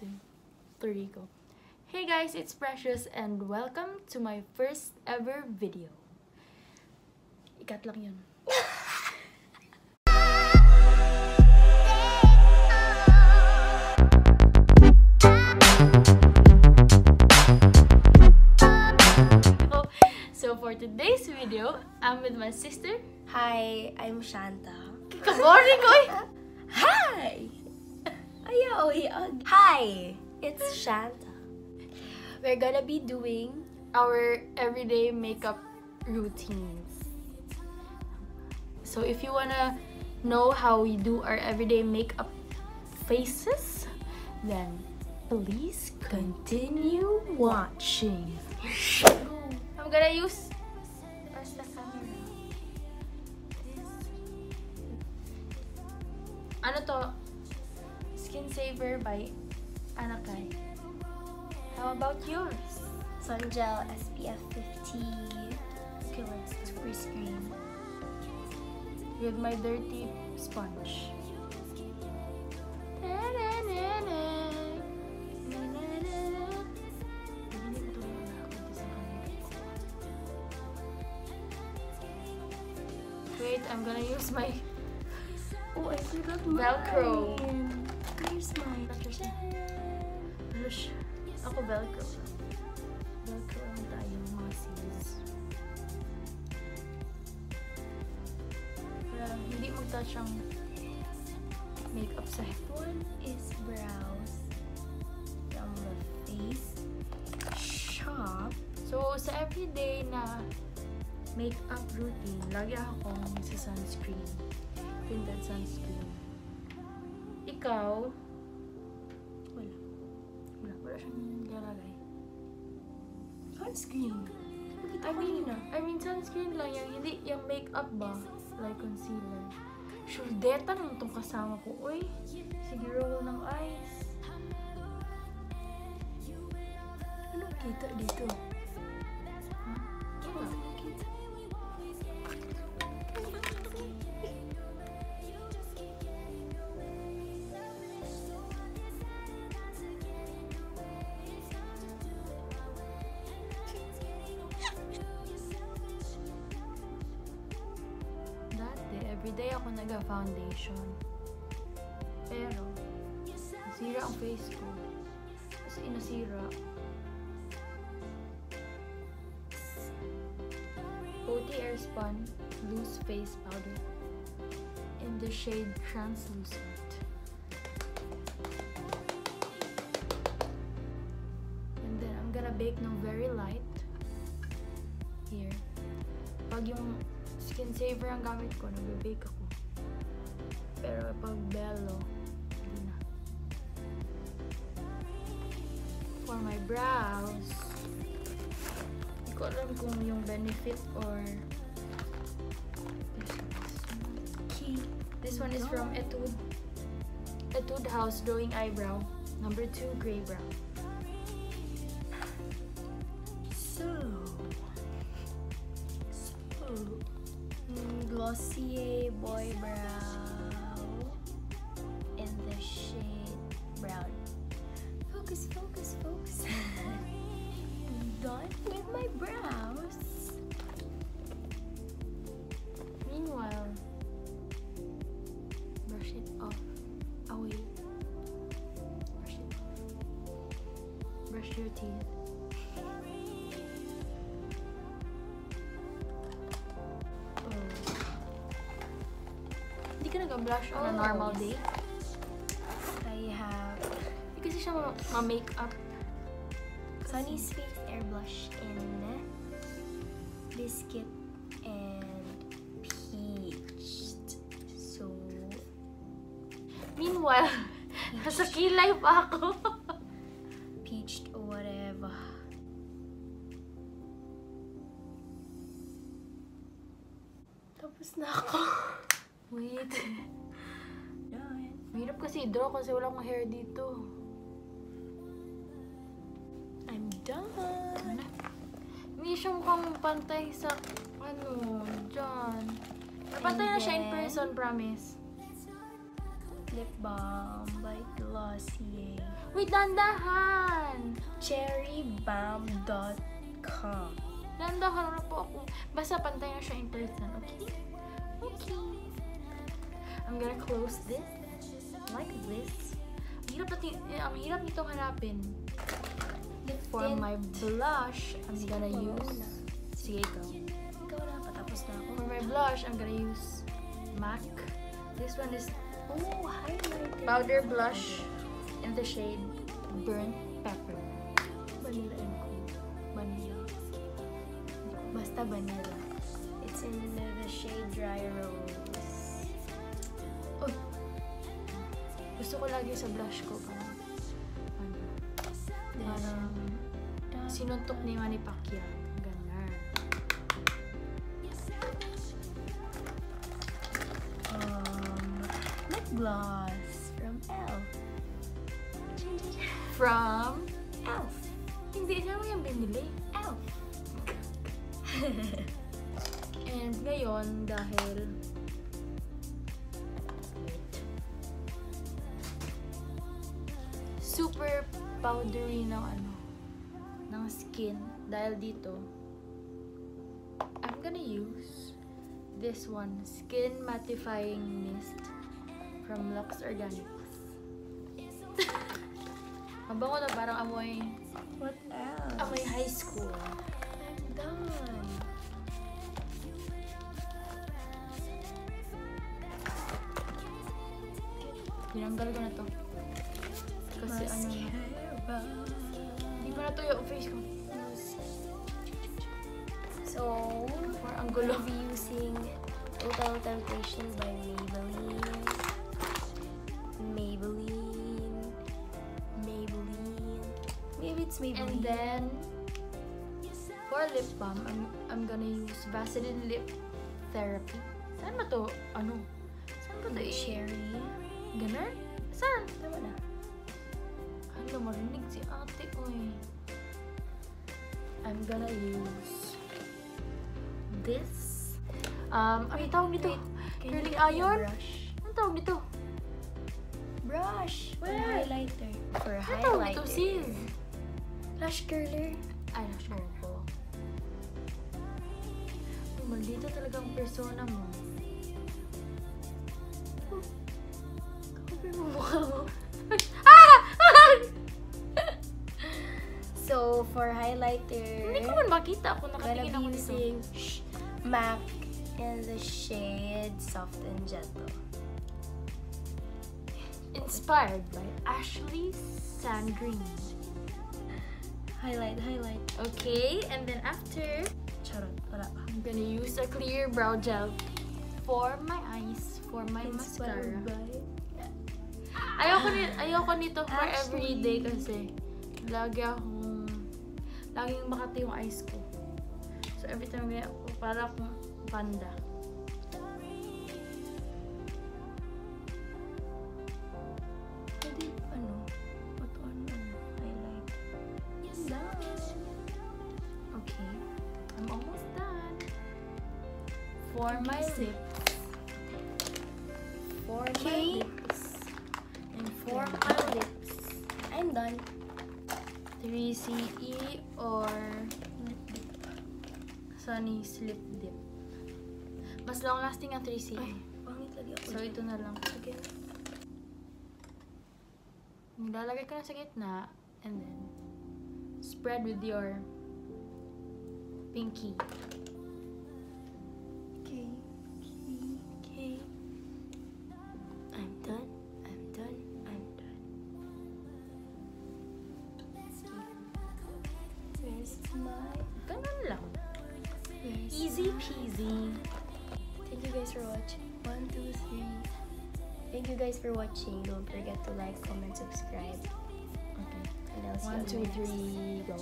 two, three, go. Hey guys, it's Precious and welcome to my first ever video. Ikat lang yun. Oh, So for today's video, I'm with my sister. Hi, I'm Shanta. Good morning! Hi! Hi, it's Shanta. We're gonna be doing our everyday makeup routines. So if you wanna know how we do our everyday makeup faces, then please continue watching. I'm gonna use where's the camera? Ano to? Skin Saver by Anakai. How about yours? Sun Gel SPF 50 Killer Super Screen. with my dirty sponge. Wait, I'm gonna use my Oh, I forgot Velcro. Mine. Where's mine? Rush. Ako Velcro. Velcro lang tayo, mga sis. Para hindi mag-touch ang makeup sa One is brows from the face shop. So, sa everyday na makeup routine, lagi akong sa sunscreen. Tinted sunscreen. Ikaw. Wala, wala siyang nilalagay. Sunscreen. I mean, I mean, sunscreen lang yung, hindi, yung makeup ba? Like concealer. Sure, deta naman itong kasama ko. Uy, sige roll ng eyes. Anong kita dito? Ha? Wala. Everyday ako nag-foundation. Pero, nasira ang face ko. Kasi nasira. OT Airspun Loose Face Powder in the shade Translucent. And then, I'm gonna bake ng very light. Here. Pag yung skin saver ang gamit ko, nagbe-bake ako. Pero pag bello, hindi na. For my brows, hindi ko alam kung yung benefit or this one. Is from Etude. Etude House Drawing Eyebrow. Number 2 Gray Brown. Brush your teeth. Oh. Hindi ka nag-blush on a Oh. normal day? I have Hindi kasi siya ma- ma-makeup. Sunny's Face Air Blush in Biscuit and Peach. So, Meanwhile, nasa kilay pa ako. Tapos na ako. Wait. Mahirap kasi i-draw kasi wala akong hair dito. I'm done. Hindi siya mukhang pantay sa, ano, dyan. Napantay na siya in person, promise. Lip Balm by Glossier. Wait, dandahan! Cherrybomb.com. Dandahan na po ako. Basta pantay na siya in person, okay? Okay. I'm gonna close this like this. Ang hirap, natin, ang hirap nito hanapin. For my blush, I'm gonna use... Sige, ikaw. Ikaw na, patapos na ako. For my blush, I'm gonna use MAC. This one is Oh, highlighter. powder blush in the shade Burnt Pepper. Vanilla and cool. Vanilla. Basta vanilla. Shade Dry Rose. Oh! Gusto ko lagi sa blush ko parang ano, parang sinuntok ni Manny Pacquiao. Ganun. Um, lip gloss from Elf. From... Elf. Hindi, saan mo yung binili? Elf. Ngayon, dahil... Super powdery ng ano, ng skin. Dahil dito, I'm gonna use this one, Skin Mattifying Mist from Lux Organics. Mabango na parang amoy, What else? amoy high school. I'm done. Tinanggal ko na to. Kasi ano, Mascara. hindi pa natuyo ang face ko. So, Or ang gulo. I'll be using Total Temptation by Maybelline. Maybelline. Maybelline. Maybe it's Maybelline. And then, for lip balm, I'm, I'm gonna use Vaseline Lip Therapy. Saan ba to? Ano? Saan ba to? cherry. Ganun? Saan? Tama na. Hala, marinig si ate, oy. I'm gonna use this. Um, ano tawag nito? Curling iron? Brush. Ano tawag nito? Brush. For Where? highlighter. For Ano tawag nito, highlighter. sis? Lash curler. Ay, sure po. Oh, maldito talaga ang persona mo. So, for highlighter, Hindi ko man makita kung nakatingin ako be using Shh, MAC in the shade Soft and Gentle. Inspired by Ashley Sandrine. Highlight, highlight. Okay, and then after, Charot, wala pa. I'm gonna use a clear brow gel for my eyes, for my mascara. By Ayoko, ni ayoko nito for Ashley. everyday kasi lagi akong, laging makati yung eyes ko. So every time ganyan ako, para akong panda. Pwede, ano, put on, ano, highlight. Done. Okay, I'm almost done. For my lips. For Okay. my lips. My lips. I'm done. 3CE or Sunny's Lip Dip. Mas long lasting ang 3CE. Ay, pangit lagi ako. So, ito na lang. Sige. Nilalagay ko na sa gitna and then spread with your pinky. Ganun lang. Where's Easy peasy. Thank you guys for watching. One, two, three. Thank you guys for watching. Don't forget to like, comment, subscribe. Okay. And I'll One, two, three, go.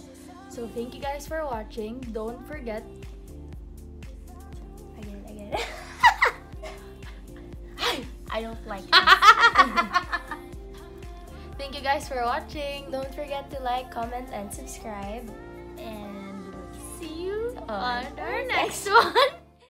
So, thank you guys for watching. Don't forget. Again, again. I don't like it. thank you guys for watching. Don't forget to like, comment, and subscribe. On on our our next one.